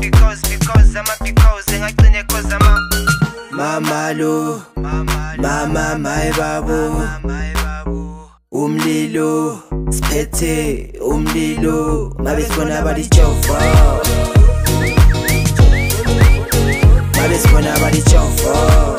because because ama because ngagcine cause ama mama lo mama maye babo umlilo siphethe umlilo ngabe sibona balijova ngabe sibona balijova